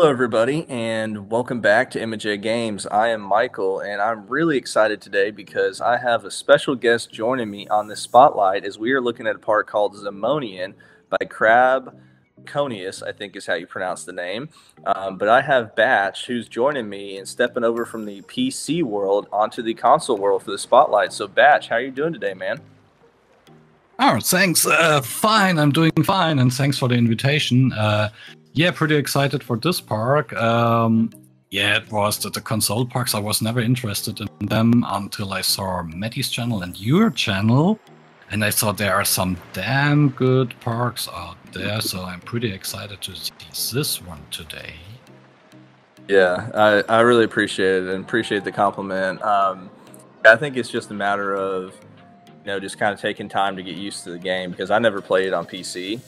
Hello, everybody, and welcome back to MJ Games. I am Michael, and I'm really excited today because I have a special guest joining me on this spotlight as we are looking at a park called Zamonien by Crab Conius, I think is how you pronounce the name. Um, but I have Batch who's joining me and stepping over from the PC world onto the console world for the spotlight. So, Batch, how are you doing today, man? Oh, thanks. Uh, fine, I'm doing fine, and thanks for the invitation. Uh, yeah, pretty excited for this park. Um, yeah, it was the, the console parks. I was never interested in them until I saw Matty's channel and your channel, and I saw there are some damn good parks out there. So I'm pretty excited to see this one today. Yeah, I, I really appreciate it and appreciate the compliment. Um, I think it's just a matter of you know just kind of taking time to get used to the game because I never played on PC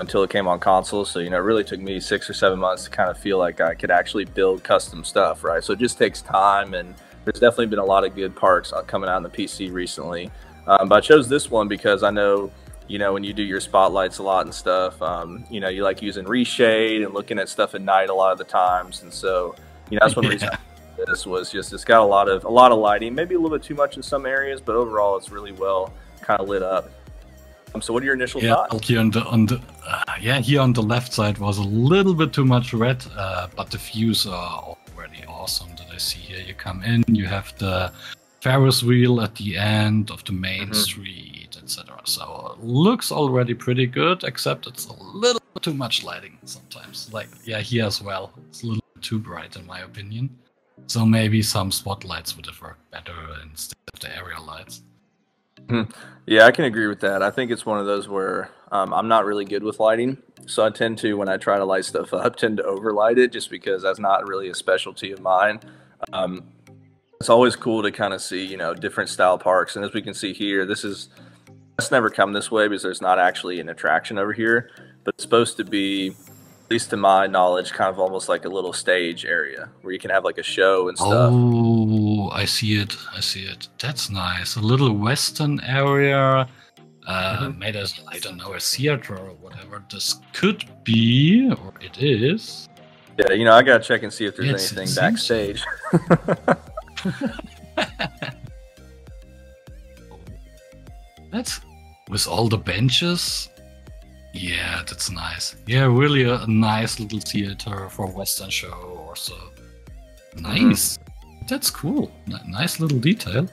until it came on console. So, you know, it really took me six or seven months to kind of feel like I could actually build custom stuff, right? So it just takes time, and there's definitely been a lot of good parks uh, coming out in the PC recently. Um, but I chose this one because I know, you know, when you do your spotlights a lot and stuff, um, you know, you like using reshade and looking at stuff at night a lot of the times. And so, you know, that's one yeah. reason this was just it's got a lot of a lot of lighting, maybe a little bit too much in some areas, but overall it's really well kind of lit up. Um, so, what are your initial yeah, thoughts? Here on the, on the uh, yeah, here on the left side was a little bit too much red, uh, but the views are already awesome that I see here. You come in, you have the Ferris wheel at the end of the main mm-hmm. street, etc. So looks already pretty good, except it's a little too much lighting sometimes. Like yeah, here as well, it's a little too bright in my opinion. So maybe some spotlights would have worked better instead of the area lights. Mm-hmm. Yeah, I can agree with that. I think it's one of those where um, I'm not really good with lighting, so I tend to, when I try to light stuff up, tend to overlight it just because that's not really a specialty of mine. Um, it's always cool to kind of see, you know, different style parks, and as we can see here, this is that's never come this way because there's not actually an attraction over here, but it's supposed to be least to my knowledge, kind of almost like a little stage area where you can have like a show and stuff. Oh, I see it. I see it. That's nice. A little western area. Uh, mm-hmm. Made as I don't know a theater or whatever this could be, or it is. Yeah, you know, I gotta check and see if there's it's, anything backstage. That's with all the benches yeah, that's nice. Yeah, really a, nice little theater for a Western show or so. Nice. Mm-hmm. That's cool. N- nice little detail.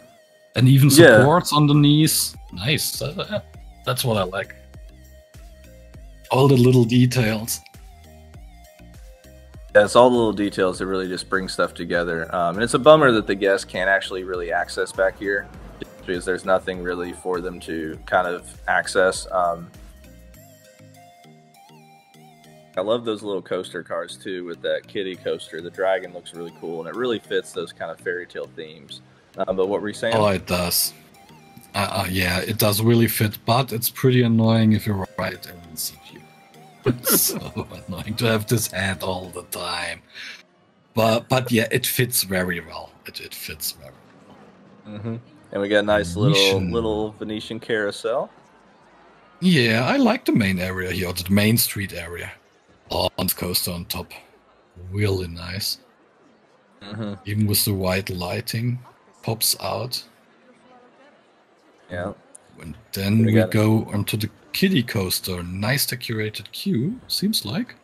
And even supports yeah. underneath. Nice. Uh, that's what I like. All the little details. Yeah, it's all the little details that really just bring stuff together. Um, and it's a bummer that the guests can't actually really access back here because there's nothing really for them to kind of access. Um, I love those little coaster cars too with that kitty coaster. The dragon looks really cool and it really fits those kind of fairy tale themes. Uh, but what were you saying? Oh, it does. Uh, uh, yeah, it does really fit, but it's pretty annoying if you're right in CPU. It's so annoying to have this head all the time. But but yeah, it fits very well. It, it fits very well. Mm-hmm. And we got a nice Venetian. little little Venetian carousel. Yeah, I like the main area here, the main street area. Launch coaster on top. Really nice. Mm-hmm. Even with the white lighting, pops out. Yeah. And then we, we go onto the kiddie coaster. Nice decorated queue, seems like.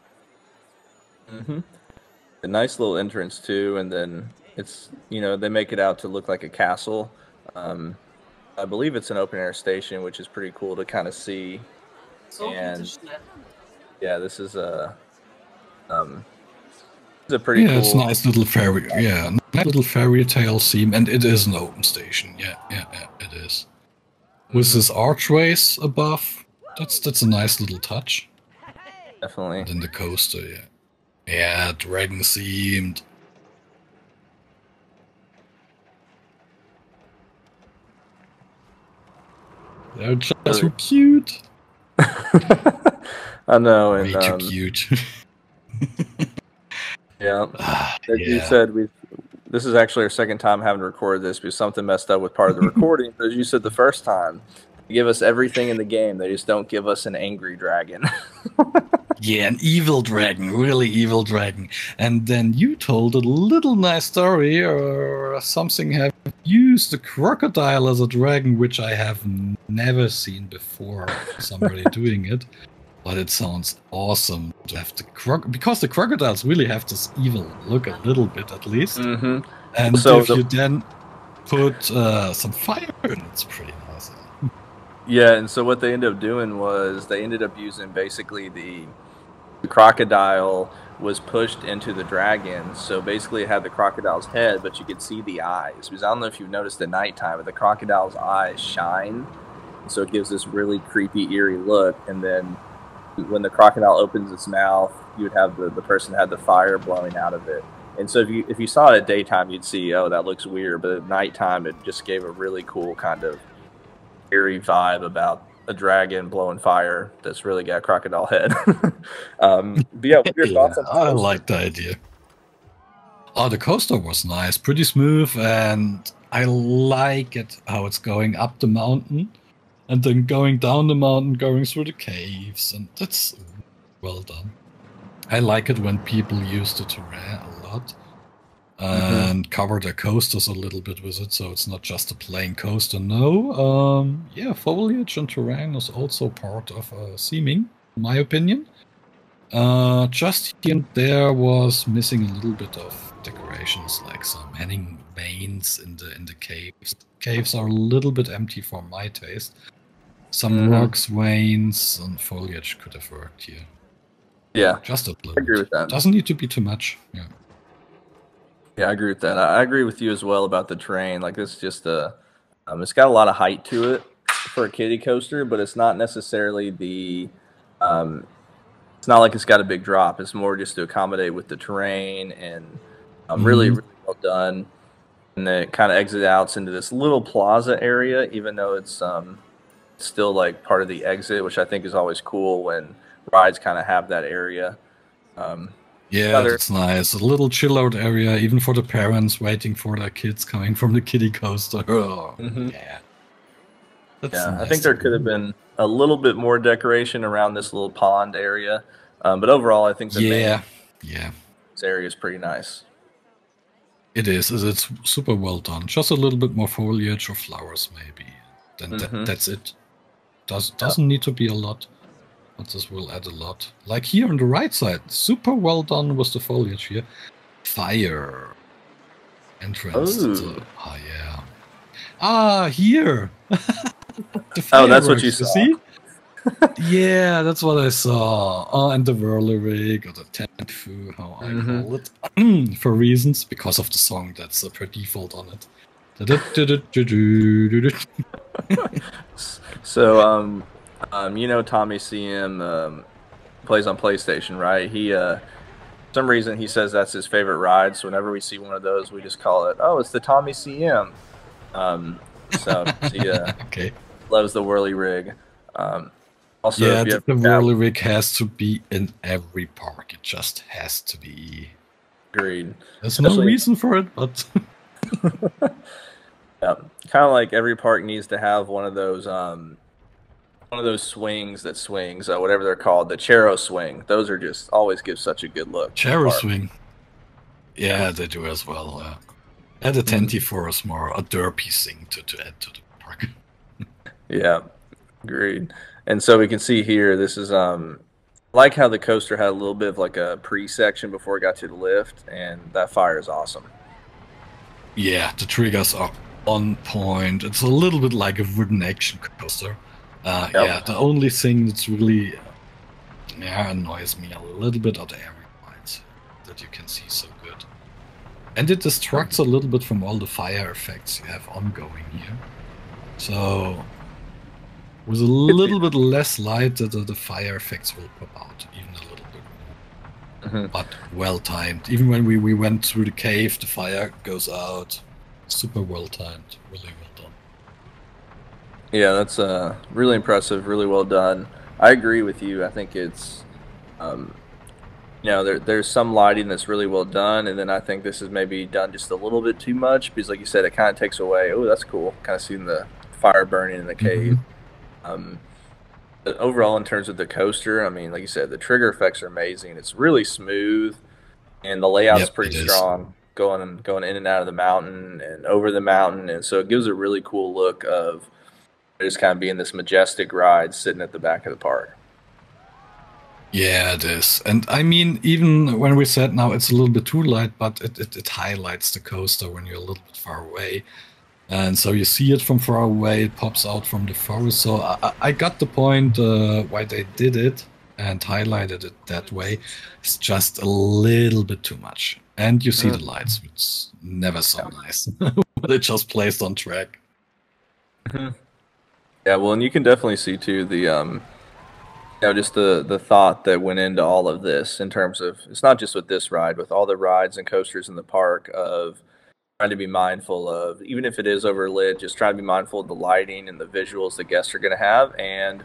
Mm-hmm. A nice little entrance too, and then it's you know they make it out to look like a castle. Um, I believe it's an open air station, which is pretty cool to kind of see. And yeah, this is a um, it's a pretty yeah, cool... it's nice little fairy yeah, nice little fairy tale theme, and it is an open station. Yeah, yeah, yeah, it is. With mm-hmm. this archways above, that's that's a nice little touch. Definitely. And then the coaster, yeah, yeah, dragon themed. They're just so cute. I know, and Way too um, cute. yeah, uh, as yeah. you said, we. This is actually our second time having to record this because something messed up with part of the recording. but as you said the first time, they give us everything in the game. They just don't give us an angry dragon. yeah, an evil dragon, really evil dragon. And then you told a little nice story or something. Have used a crocodile as a dragon, which I have never seen before. Somebody doing it, but it sounds awesome to have the croc because the crocodiles really have this evil look a little bit at least. Mm-hmm. And So if the- you then put uh, some fire in, it's pretty nice. Yeah, and so what they ended up doing was they ended up using basically the, the crocodile was pushed into the dragon. So basically, it had the crocodile's head, but you could see the eyes. Because I don't know if you've noticed at nighttime, but the crocodile's eyes shine, so it gives this really creepy, eerie look. And then when the crocodile opens its mouth, you would have the, the person had the fire blowing out of it. And so if you if you saw it at daytime, you'd see, oh, that looks weird. But at nighttime, it just gave a really cool kind of eerie vibe about a dragon blowing fire that's really got a crocodile head. um, but yeah, what your Yeah, thoughts on I like the idea. Oh, the coaster was nice, pretty smooth, and I like it how it's going up the mountain and then going down the mountain, going through the caves, and that's well done. I like it when people use the terrain a lot and cover their coasters a little bit with it, so it's not just a plain coaster. No, um, yeah, foliage and terrain is also part of uh, seaming, in my opinion. Uh, just here and there was missing a little bit of decorations, like some hanging veins in the in the caves. Caves are a little bit empty for my taste. Some Mhm. rocks, veins, and foliage could have worked here. Yeah, Just a little. I agree with that. Doesn't need to be too much. Yeah. Yeah, I agree with that. I agree with you as well about the terrain. Like it's just a, um, it's got a lot of height to it for a kiddie coaster, but it's not necessarily the, um, it's not like it's got a big drop. It's more just to accommodate with the terrain and um, really, Mhm. really well done. And then it kind of exit outs into this little plaza area, even though it's um, still like part of the exit, which I think is always cool when rides kind of have that area. Um, Yeah, Other- that's nice. A little chill out area, even for the parents waiting for their kids coming from the kiddie coaster. Oh, Mhm. yeah. That's Yeah, I think there could have been a little bit more decoration around this little pond area, um, but overall, I think the Yeah, yeah. main area is pretty nice. It is. It's super well done. Just a little bit more foliage or flowers, maybe. Then Mhm. that, that's it. Does doesn't need to be a lot, but this will add a lot. Like here on the right side, super well done with the foliage here. Fire entrance. the- oh yeah. Ah, here. The Oh, that's what you saw. see? yeah, that's what I saw. Oh, and the whirlawig or the tenfu, how I Mhm. call it, for reasons because of the song that's uh, per default on it. So, um, um, you know, Tommy CM um, plays on PlayStation, right? He, uh, for some reason, he says that's his favorite ride. So whenever we see one of those, we just call it, "Oh, it's the Tommy CM." Um, so he uh, Okay. Loves the whirly rig. Um, also, yeah, the, the have- whirlawig has to be in every park. It just has to be. agreed. There's no reason for it, but Yeah, kind of like every park needs to have one of those um, one of those swings that swings, uh, whatever they're called, the charo swing. Those are just always give such a good look. to the Charo park. swing. Yeah, they do as well. Uh, add a tenty for us more, a derpy thing to, to add to the park. Yeah, agreed. And so we can see here, this is um, like how the coaster had a little bit of like a pre-section before it got to the lift, and that fire is awesome. Yeah, the triggers are on point. It's a little bit like a wooden action coaster. Uh, Yep. Yeah, the only thing that's really yeah, annoys me a little bit are the area lines that you can see so good. And it distracts a little bit from all the fire effects you have ongoing here. So, with a little bit less light, the, the, fire effects will pop out even a little bit more Mhm. but well timed. Even when we, we went through the cave, the fire goes out. Super well timed. Really well done. Yeah, that's uh, really impressive, really well done. I agree with you. I think it's, um, you know, there, there's some lighting that's really well done, and then I think this is maybe done just a little bit too much because, like you said, it kind of takes away. Oh, that's cool. Kind of seeing the fire burning in the cave. Um, overall, in terms of the coaster, I mean, like you said, the trigger effects are amazing. It's really smooth, and the layout is Yep, pretty strong, going and going in and out of the mountain and over the mountain, and so it gives a really cool look of just kind of being this majestic ride sitting at the back of the park. Yeah, it is. And I mean, even when we said now it's a little bit too light, but it, it, it highlights the coaster when you're a little bit far away. And so you see it from far away, it pops out from the forest. So I, I- got the point uh, why they did it and highlighted it that way. It's just a little bit too much. And you see the lights, which is never so nice. but it just placed on track. Yeah, well, and you can definitely see too the um, you know, just the the thought that went into all of this in terms of it's not just with this ride, with all the rides and coasters in the park of trying to be mindful of even if it is overlit, just try to be mindful of the lighting and the visuals the guests are going to have, and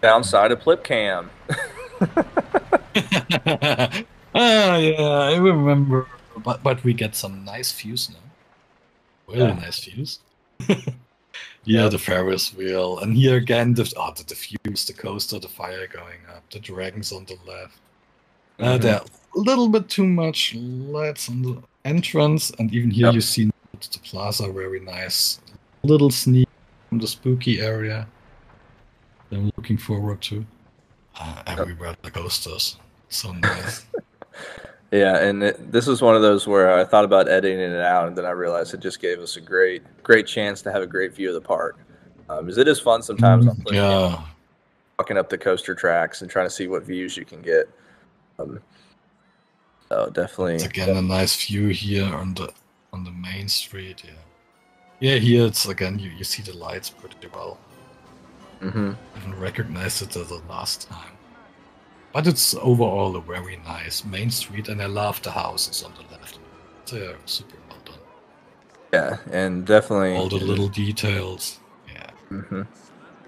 downside of Plipcam. ah, yeah, I remember. But but we get some nice views now. Really Yeah. nice views. yeah, the Ferris wheel, and here again the oh the, the views, the coaster, the fire going up, the dragons on the left. Uh, Mhm. there are a little bit too much lights on the entrance, and even here Yep. you see the plaza very nice. Little sneak from the spooky area. I'm looking forward to. Uh, everywhere the coasters, so nice. Yeah, and it, this is one of those where I thought about editing it out, and then I realized it just gave us a great, great chance to have a great view of the park. Um, 'cause it is fun sometimes Cam, yeah, walking up the coaster tracks and trying to see what views you can get. Um, so definitely, it's again a nice view here on the on the main street. Yeah, yeah. Here it's again you, you see the lights pretty well. hmm even recognize it as the last time. But it's overall a very nice main street, and I love the houses on the left. They're super well done. yeah, and definitely All the little details. Yeah. hmm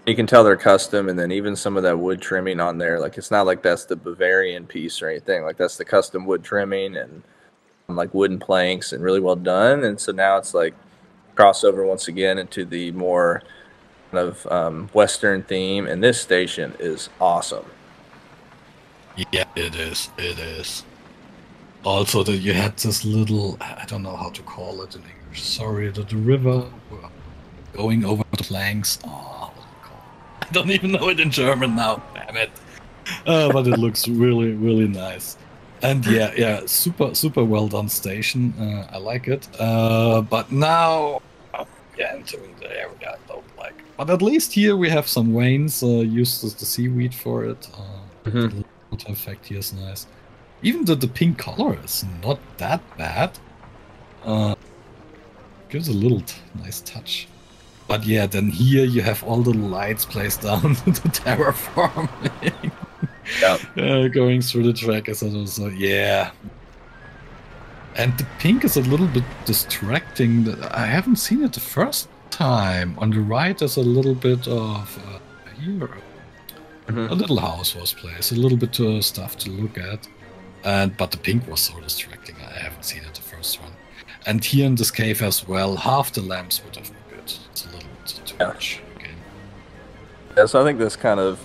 You can tell they're custom, and then even some of that wood trimming on there, like it's not like that's the Bavarian piece or anything. Like that's the custom wood trimming and like wooden planks, and really well done. And so now it's like crossover once again into the more kind of um, Western theme, and this station is awesome. Yeah, it is. It is. Also, that you had this little, I don't know how to call it in English. Sorry, the, the river going over the planks. I don't even know it in German now. Damn it. Uh, but it looks really, really nice. And yeah, yeah, super, super well done station. Uh, I like it. Uh, but now, uh, yeah, entering the area I don't like. But at least here we have some veins. Uh, used as the seaweed for it. Uh, Mhm. water effect here is nice. Even the, the pink color is not that bad. Uh, gives a little t- nice touch. But yeah, then here you have all the lights placed down the terraforming. Yeah. uh, going through the track as was, uh, yeah. And the pink is a little bit distracting. I haven't seen it the first time. On the right, there's a little bit of uh, here Mhm. a little house was placed, a little bit uh, stuff to look at, and but the pink was so distracting. I haven't seen it the first one, and here in this cave as well, half the lamps would have It's a little bit too Yeah. again. Yeah, so I think this kind of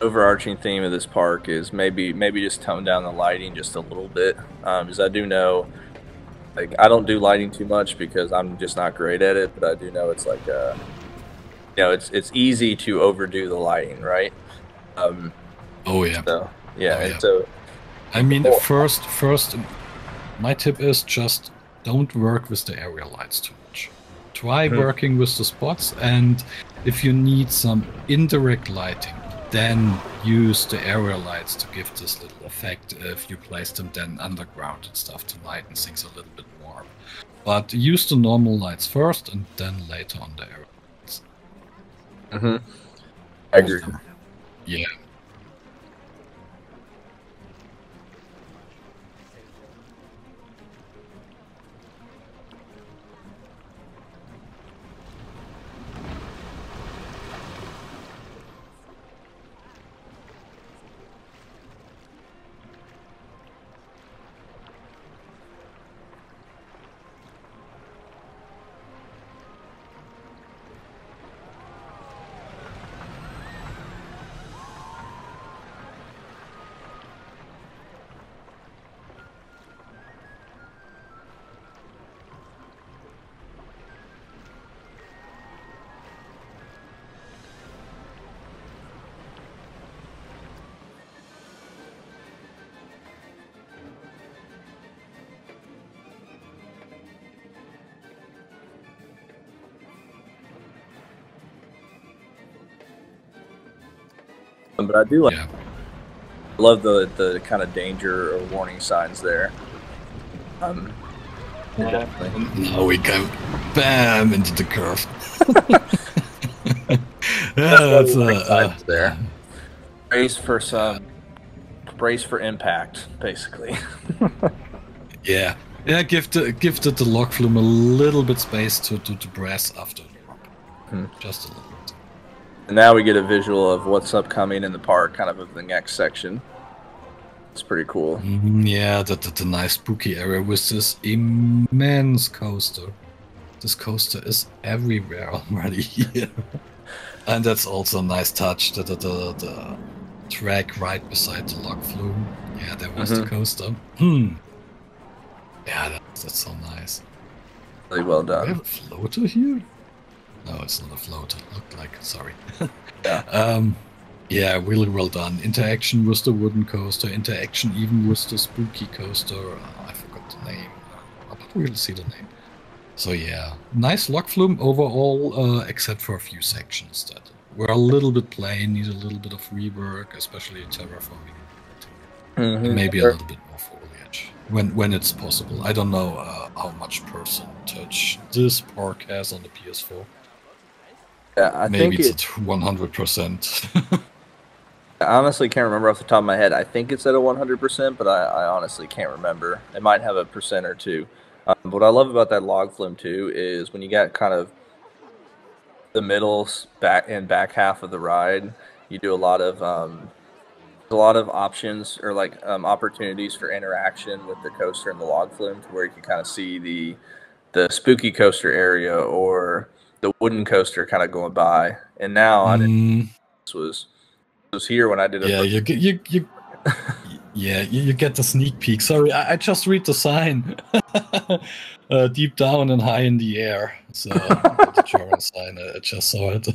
overarching theme of this park is maybe maybe just tone down the lighting just a little bit, um, because I do know, like I don't do lighting too much because I'm just not great at it, but I do know it's like, uh, you know, it's it's easy to overdo the lighting, right? Um, Oh yeah. so yeah, Oh, yeah. so I mean, Oh. first, first, my tip is just don't work with the area lights too much. Try working with the spots, and if you need some indirect lighting, then use the area lights to give this little effect. If you place them then underground and stuff to lighten things a little bit more. But use the normal lights first, and then later on the area lights. mhm. I agree. Yeah. But I do like. Yeah. Love the the kind of danger or warning signs there. Um, yeah. Now we go bam into the curve. yeah, that's warning uh, uh, there. Brace for some. Brace for impact, basically. Yeah, yeah. Give the give the, the log flume a little bit space to to, to brass after. Hmm. Just a little bit. And now we get a visual of what's upcoming in the park, kind of of the next section. It's pretty cool. Mhm, yeah, that the, the nice spooky area with this immense coaster. This coaster is everywhere already here. and that's also a nice touch. The, the, the, the track right beside the log flume. Yeah, there was the Mhm. coaster. Hmm. Yeah, that's, that's so nice. Really well done. we have a floater here? No, it's not a float. It Looked like, sorry. Yeah. Um, yeah, really well done. Interaction with the wooden coaster, interaction even with the spooky coaster. Uh, I forgot the name, uh, but we'll see the name. So yeah, nice log flume overall, uh, except for a few sections that were a little bit plain, need a little bit of rework, especially terraforming, Mhm. maybe a little bit more foliage when when it's possible. I don't know uh, how much percentage this park has on the PS4. Yeah, I maybe think it's 100%. I honestly can't remember off the top of my head. I think it's at a 100%, but I, I honestly can't remember. It might have a percent or two. Um, what I love about that log flume too is when you got kind of the middle back and back half of the ride, you do a lot of um, a lot of options or like um, opportunities for interaction with the coaster and the log flume, to where you can kind of see the the spooky coaster area or the wooden coaster kind of going by. And now I didn't Mm, this was was here when I did it. yeah, you get you you. Yeah, you, you get the sneak peek. Sorry, I, I just read the sign. uh, deep down and high in the air. So the German sign. I I just saw it.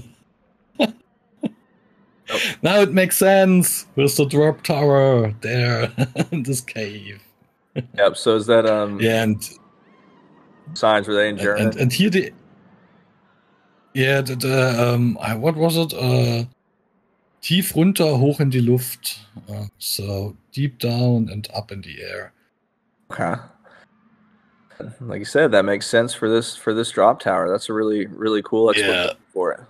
Now it makes sense with the drop tower there in this cave. Yep. So is that um Yeah, and signs were they in German? and, and here the yeah the, the um I, what was it? Uh tief runter hoch in die Luft uh, so deep down and up in the air. Okay. Like you said, that makes sense for this for this drop tower. That's a really really cool explanation for it.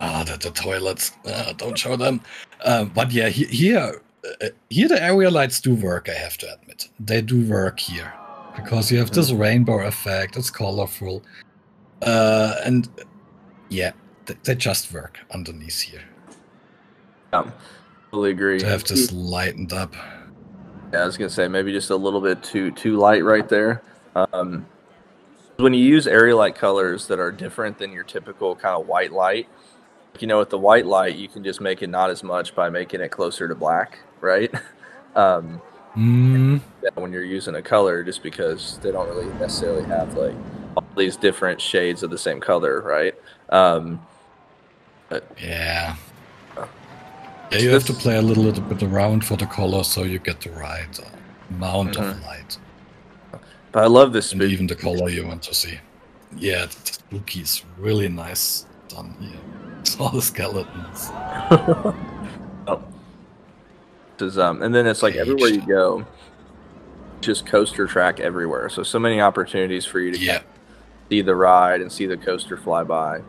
ah the, the toilets. Uh, don't show them. Um, but yeah he, here uh, here the area lights do work I have to admit. They do work here because you have this rainbow effect it's colorful uh, and yeah they, they just work underneath here Yeah, totally agree. to have this lightened up Yeah, I was gonna say maybe just a little bit too too light right there. Um, when you use area light colors that are different than your typical kind of white light, you know, with the white light, you can just make it not as much by making it closer to black, right? Um, Mm, yeah, when you're using a color, just because they don't really necessarily have like all these different shades of the same color, right? Um, yeah. Yeah, you have to play a little, little bit around for the color so you get the right uh, amount of Mhm. light but I love this. and even the color you want to see. Yeah, the, the spooky is really nice done here. It's all the skeletons. oh. Um, and then it's like everywhere you go, just coaster track everywhere. So so many opportunities for you to Yeah, see the ride and see the coaster fly by.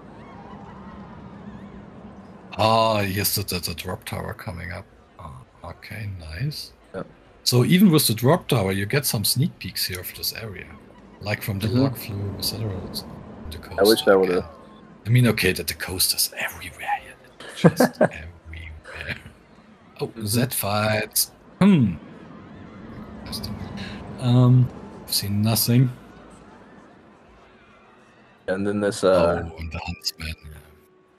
Ah, yes, the, the, the drop tower coming up. Oh, okay, nice. Yep. So even with the drop tower, you get some sneak peeks here of this area, like from the Mhm. log flume, etc. The coast. I wish I would've- I mean, okay, that the coast is everywhere. Just everywhere. Oh, Mhm. Z fights. Hmm. Um, I've seen nothing. And then this uh, oh, the huntsman.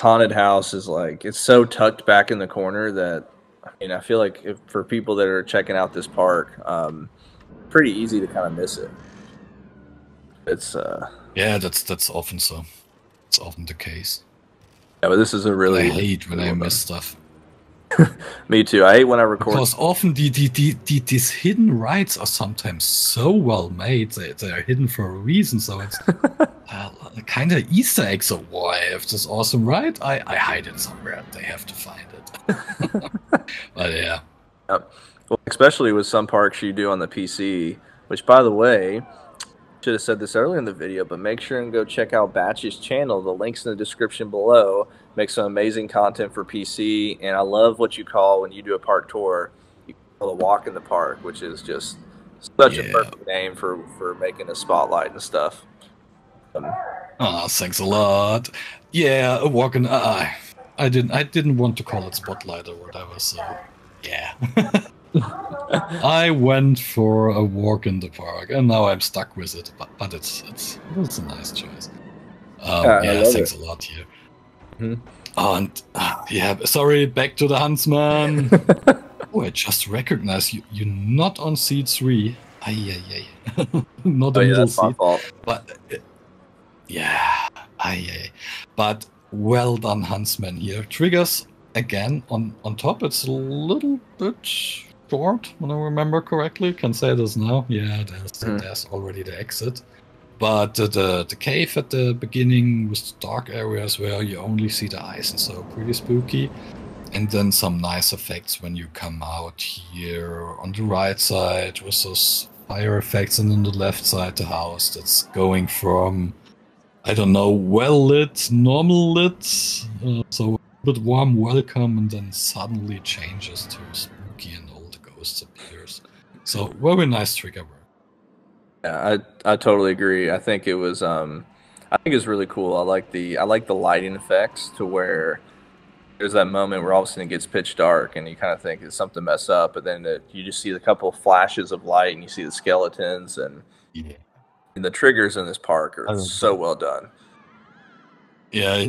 haunted house is like it's so tucked back in the corner that I mean I feel like if, for people that are checking out this park, um, pretty easy to kind of miss it. It's uh, Yeah, that's that's often so. It's often the case. yeah, but this is a really I hate when I miss stuff. Me too. I hate when I record. Because often the, the, the, the these hidden rides are sometimes so well made. They, they are hidden for a reason. So it's uh, kind of Easter eggs of why if this awesome ride. I, I hide it somewhere. They have to find it. but yeah. Yep. Well, especially with some parks you do on the PC, which by the way, should have said this earlier in the video, but make sure and go check out Batch's channel. The link's in the description below. Make some amazing content for PC, and I love what you call when you do a park tour, you call a walk in the park, which is just such yeah. a perfect name for for making a spotlight and stuff. Um, oh, thanks a lot. Yeah, a walk in. Uh, I didn't. I didn't want to call it spotlight or whatever. So, yeah. I went for a walk in the park, and now I'm stuck with it. But, but it's it's it's a nice choice. Um, yeah, yeah thanks it. a lot here. Mm-hmm. And uh, yeah, sorry. Back to the Huntsman. oh, I just recognized you. You're not on seat three. Ay, ay, ay. not oh, a yeah, middle seat. But uh, yeah, ay, ay. But well done, Huntsman. Here triggers again on on top. It's a little bit short, when I remember correctly. Can say this now. Yeah, there's, mm. there's already the exit. But uh, the the cave at the beginning with the dark areas where you only see the eyes and so pretty spooky. And then some nice effects when you come out here on the right side with those fire effects, and on the left side the house that's going from I don't know well lit, normal lit, uh, so a bit warm welcome, and then suddenly changes to spooky and all the ghosts appears. So very nice trigger work. Yeah, I I totally agree. I think it was um I think it's really cool. I like the I like the lighting effects to where there's that moment where all of a sudden it gets pitch dark and you kind of think it's something mess up, but then it, you just see a couple of flashes of light and you see the skeletons and, yeah. and the triggers in this park are so well done. Yeah,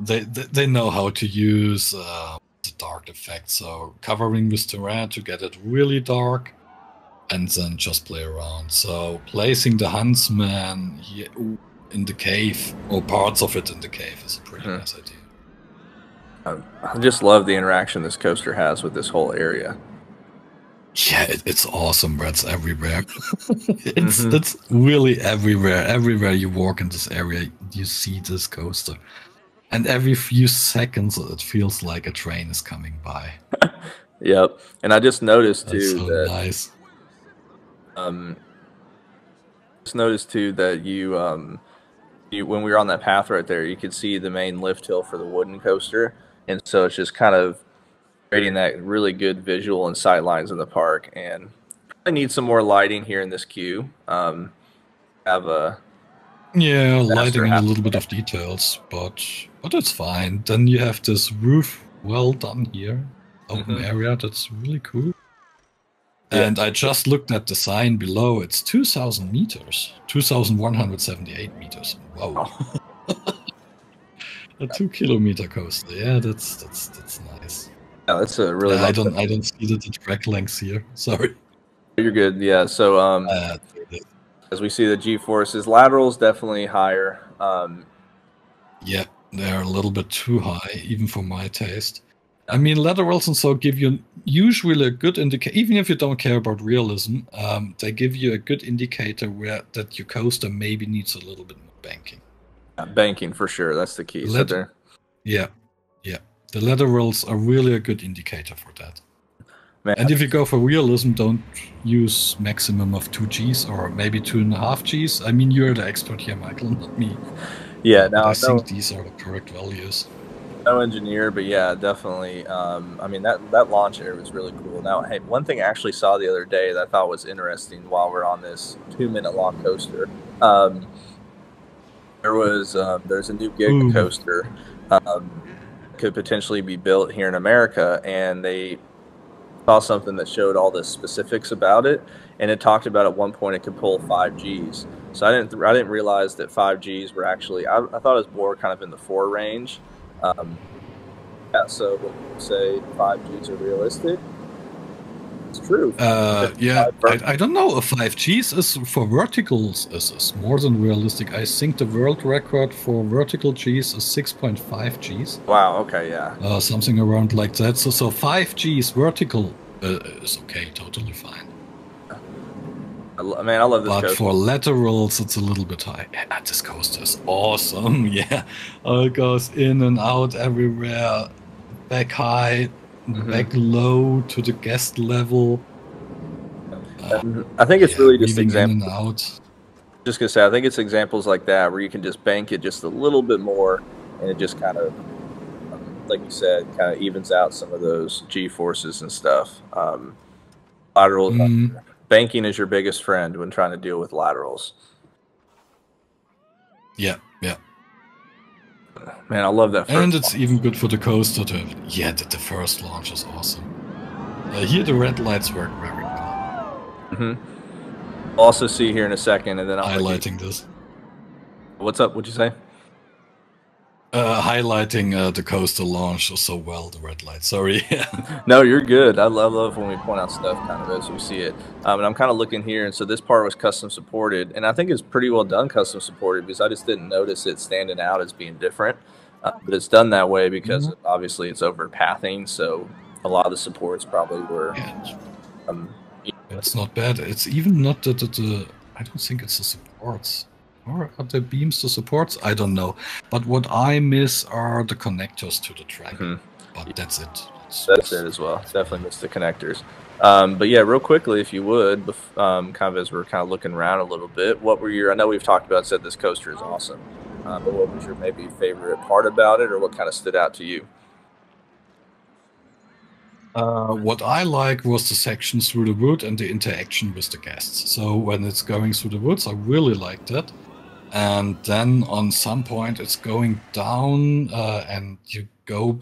they, they, they know how to use uh, dark effect. So covering with terrain to get it really dark and then just play around. So placing the huntsman here in the cave or parts of it in the cave is a pretty mm-hmm. nice idea. I just love the interaction this coaster has with this whole area. Yeah, it, it's awesome, Brett. Everywhere. it's mm-hmm. it's really everywhere. Everywhere you walk in this area, you see this coaster and every few seconds it feels like a train is coming by. yep, and I just noticed That's too so that nice. Um, just noticed too that you um, you when we were on that path right there, you could see the main lift hill for the wooden coaster, and so it's just kind of creating that really good visual and sight lines in the park. And I need some more lighting here in this queue. Um, have a yeah, lighting and a little bit of details, but but it's fine. Then you have this roof well done here, open mm-hmm. area. That's really cool. Yeah. And I just looked at the sign below. It's 2,000 meters, 2,178 meters. Wow. Oh. a two kilometer coaster. Yeah, that's that's that's nice. Yeah, that's a really. Yeah, I don't I don't see the track lengths here. Sorry. You're good. Yeah. So um, uh, as we see the G forces, laterals definitely higher. Um, yeah, they're a little bit too high, even for my taste. I mean, laterals and so give you usually a good indicator, even if you don't care about realism, um, they give you a good indicator where that your coaster maybe needs a little bit more banking. Yeah, banking for sure, that's the key. Let- yeah, yeah. The laterals are really a good indicator for that. Man. And if you go for realism, don't use maximum of two Gs or maybe two and a half Gs. I mean, you're the expert here, Michael, not me. Yeah, now I think these are the correct values. No engineer, but yeah, definitely. Um, I mean, that that launch area was really cool. Now, hey, one thing I actually saw the other day that I thought was interesting while we're on this two-minute long coaster. Um, there was um, there's a new gig Ooh. coaster um, could potentially be built here in America, and they saw something that showed all the specifics about it, and it talked about at one point it could pull five Gs. So I didn't I didn't realize that five Gs were actually I, I thought it was more kind of in the four range. Um, yeah, so when you say five Gs are realistic. It's true. Uh, yeah, I, I, don't know if five Gs is for verticals is, is more than realistic. I think the world record for vertical Gs is six point five Gs. Wow. Okay. Yeah. Uh, something around like that. So so five Gs vertical uh, is okay, totally fine. I lo- man, I love this But coaster. for laterals, it's a little bit high. Yeah, this coaster is awesome. Yeah, oh, it goes in and out everywhere, back high, Mhm. back low to the guest level. Uh. I think it's yeah, really just examples. in and out. Just gonna say, I think it's examples like that where you can just bank it just a little bit more, and it just kind of, um, like you said, kind of evens out some of those G forces and stuff. Um, laterals, Mm, banking is your biggest friend when trying to deal with laterals. yeah, yeah. Man, I love that. And it's one. even good for the coaster to. Have, Yeah, the, the first launch is awesome. Uh, here, the red lights work very well, Mhm. Also see here in a second, and then I'll highlighting this. What's up? What'd you say? Uh, highlighting uh, the coaster launch so well, the red light. Sorry. No, you're good. I love, love when we point out stuff kind of as we see it. Um, and I'm kind of looking here, and so this part was custom supported, and I think it's pretty well done custom supported because I just didn't notice it standing out as being different. Uh, but it's done that way because Mm-hmm. obviously it's over pathing, so a lot of the supports probably were. Yeah, Um, it's not bad. It's even not the, the, the I don't think it's the supports. Or are the beams the supports? I don't know. But what I miss are the connectors to the track. Mhm. But that's it. It's- That's it as well. Definitely miss the connectors. Um, but yeah, real quickly, if you would, bef- um, kind of as we're kind of looking around a little bit, what were your? I know we've talked about said this coaster is awesome, uh, but what was your maybe favorite part about it, or what kind of stood out to you? Uh, what I like was the section through the wood and the interaction with the guests. So when it's going through the woods, I really liked it. And then on some point, it's going down, uh, and you go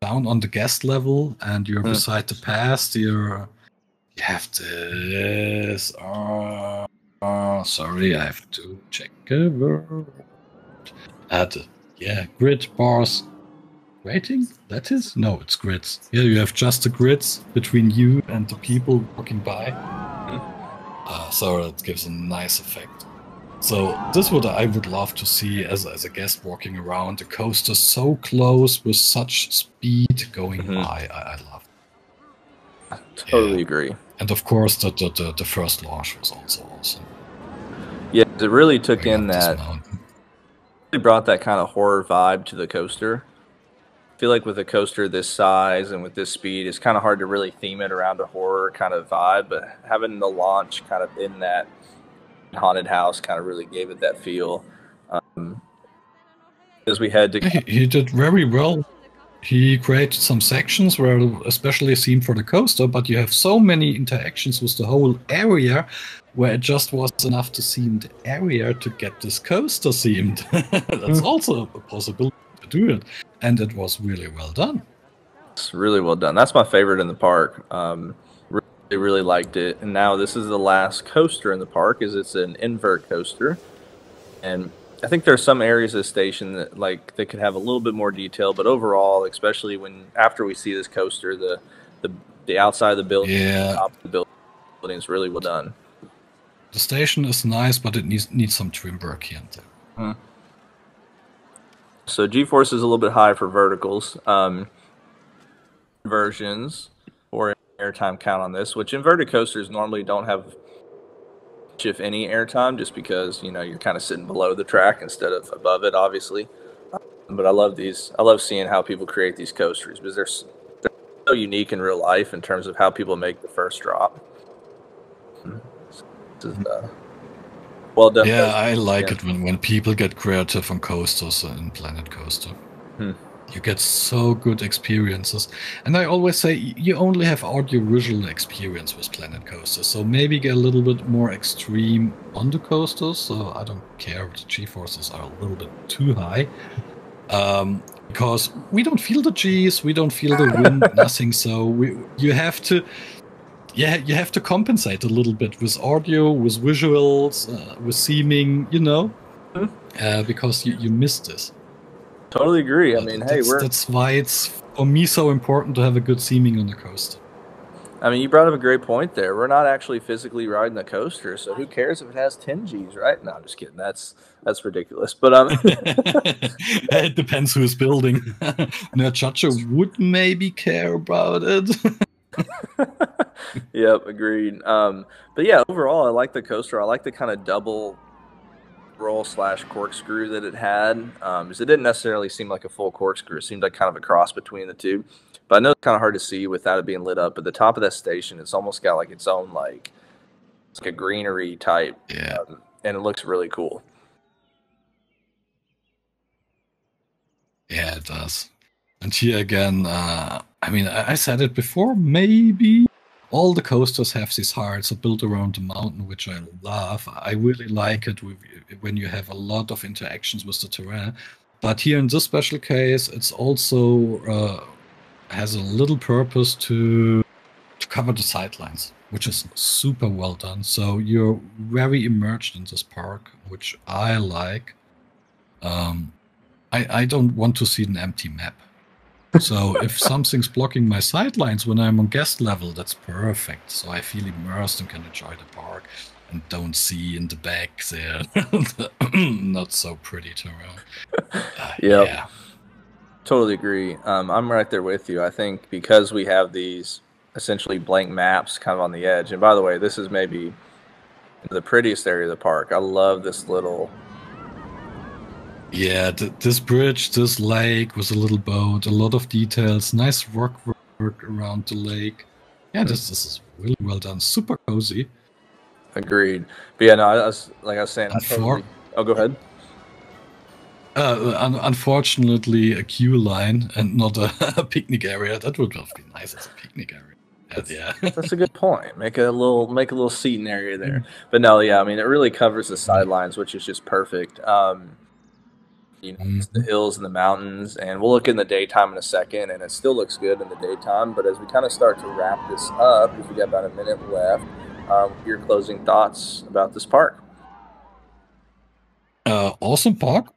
down on the guest level, and you're Hmm. beside the past. You're you have this. Uh, uh, sorry, I have to check word. At yeah, grid bars Waiting? That is? No, it's grids. Yeah, you have just the grids between you and the people walking by. Uh, so it gives a nice effect. So this is what I would love to see as, as a guest walking around the coaster so close with such speed going Mhm. by. I, I love. I totally Yeah. agree. And of course, the, the, the, the first launch was also awesome. Yeah, it really took Going in that. mountain. Really brought that kind of horror vibe to the coaster. I feel like with a coaster this size and with this speed, it's kind of hard to really theme it around a horror kind of vibe. But having the launch kind of in that haunted house kind of really gave it that feel. Um, as we head to He, he did very well. He created some sections where especially themed for the coaster, but you have so many interactions with the whole area where it just was enough to theme the area to get this coaster themed. That's also a possibility to do it. And it was really well done. It's really well done. That's my favorite in the park. Um, really, really liked it. And now this is the last coaster in the park. Is it's an invert coaster, and I think there's some areas of the station that like they could have a little bit more detail. But overall, especially when after we see this coaster, the the, the outside of the building, the Yeah, top of the building, is really well done. the station is nice, but it needs needs some trim work here and there. So G-force is a little bit high for verticals. Um, versions or airtime count on this, which inverted coasters normally don't have, much, if any, airtime, just because you know you're kind of sitting below the track instead of above it, obviously. Um, but I love these. I love seeing how people create these coasters because they're, they're so unique in real life in terms of how people make the first drop. Is, uh, well done. Yeah, coaster. I like Yeah. it when, when people get creative on coasters and Planet Coaster. Hmm. You get so good experiences. And I always say you only have audio visual experience with Planet Coaster. So maybe get a little bit more extreme on the coasters. So I don't care if the G forces are a little bit too high. Um, because we don't feel the G's, we don't feel the wind, nothing. So we you have to yeah, you have to compensate a little bit with audio, with visuals, uh, with seeming, you know, Mhm. uh, because you, you miss this. Totally agree. I mean, hey, that's, we're that's why it's for me so important to have a good seeming on the coast. I mean, you brought up a great point there. We're not actually physically riding the coaster, so who cares if it has 10 Gs, right? No, I'm just kidding. That's that's ridiculous. But um, it depends who's building. Nerd Chacho would maybe care about it. yep, agreed. Um, but yeah, overall, I like the coaster. I like the kind of double roll slash corkscrew that it had. Um, because it didn't necessarily seem like a full corkscrew. It seemed like kind of a cross between the two. But I know it's kind of hard to see without it being lit up. But the top of that station, it's almost got like its own like it's like a greenery type. Yeah. Um, and it looks really cool. Yeah, it does. And here again, uh, I mean, I, I said it before, maybe all the coasters have these hearts are built around the mountain, which I love. I really like it when you have a lot of interactions with the terrain. But here in this special case, it's also uh, has a little purpose to to cover the sidelines, which is super well done. So you're very immersed in this park, which I like. Um, I, I don't want to see an empty map. So if something's blocking my sidelines when I'm on guest level, that's perfect. So I feel immersed and can enjoy the park and don't see in the back there not so pretty terrain. Uh, Yep. Yeah. Totally agree. Um, I'm right there with you. I think because we have these essentially blank maps kind of on the edge. And by the way, this is maybe the prettiest area of the park. I love this little. Yeah, th- this bridge, this lake with a little boat, a lot of details, nice rock work around the lake. Yeah, this, this is really well done. Super cozy. Agreed. But yeah, no, I was like I was saying. I And for- totally, oh, go ahead. Uh, un- unfortunately, a queue line and not a, a picnic area. That would have been nice as a picnic area. Yeah, yeah. That's a good point. Make a little make a little seating area there. But no, yeah, I mean it really covers the sidelines, which is just perfect. Um, you know, it's the hills and the mountains, and we'll look in the daytime in a second, and it still looks good in the daytime. But as we kind of start to wrap this up, because we got about a minute left, um, your closing thoughts about this park. Uh, awesome park.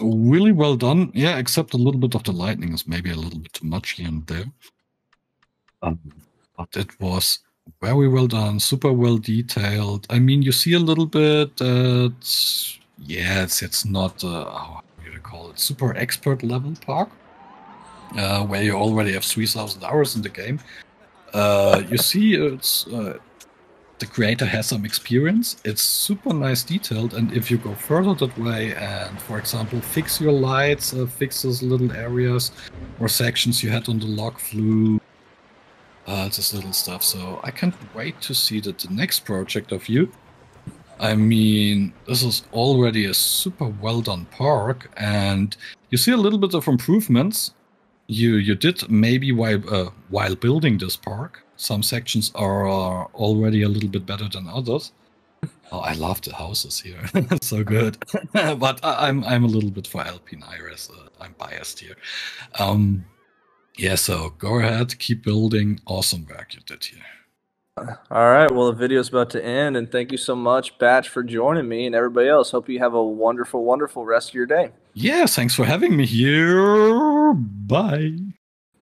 Really well done. Yeah, except a little bit of the lightning is maybe a little bit too much here and there. Um, but it was very well done, super well detailed. I mean, you see a little bit that, yeah, it's, not, uh, call it, super expert level park, uh, where you already have 3,000 hours in the game. Uh, you see, it's uh, the creator has some experience. It's super nice detailed, and if you go further that way and, for example, fix your lights, uh, fix those little areas or sections you had on the log flume, uh, this little stuff. So I can't wait to see that the next project of you. I mean, this is already a super well done park, and you see a little bit of improvements. You you did maybe while uh, while building this park. Some sections are uh, already a little bit better than others. Oh, I love the houses here, so good. but I, I'm I'm a little bit for Alpine Iris. Uh, I'm biased here. Um, yeah, so go ahead, keep building. Awesome work you did here. All right. Well, the video's about to end, and thank you so much, Batch, for joining me, and everybody else. Hope you have a wonderful, wonderful rest of your day. Yeah, thanks for having me here. Bye.